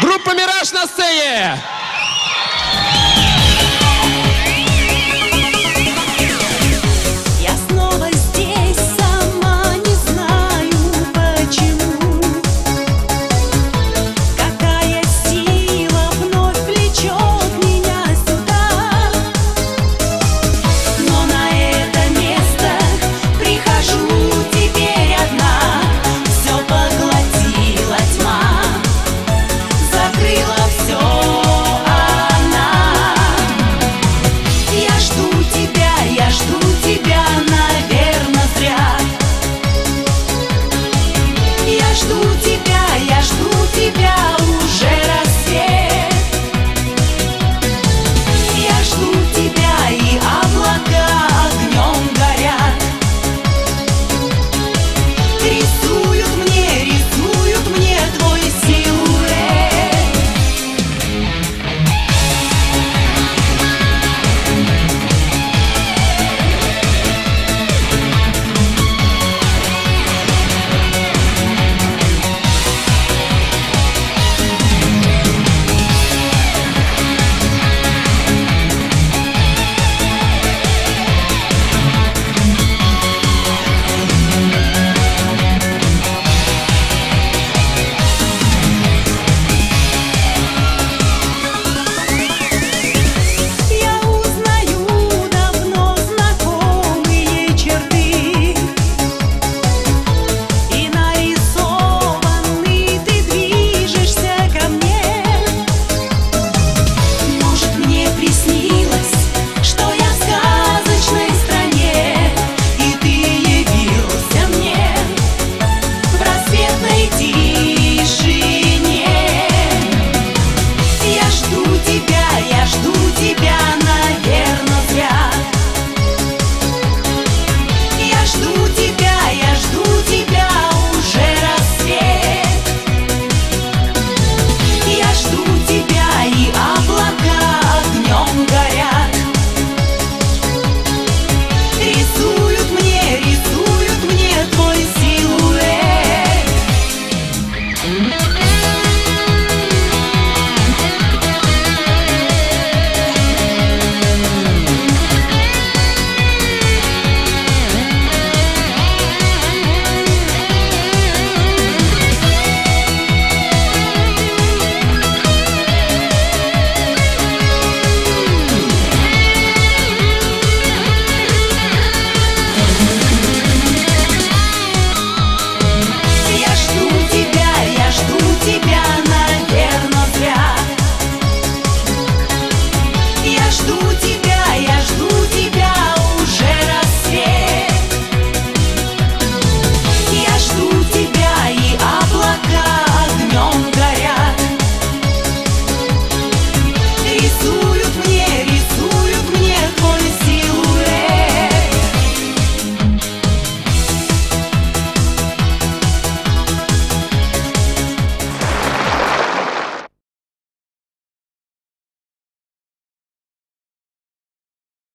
Группа «Мираж» на сцене!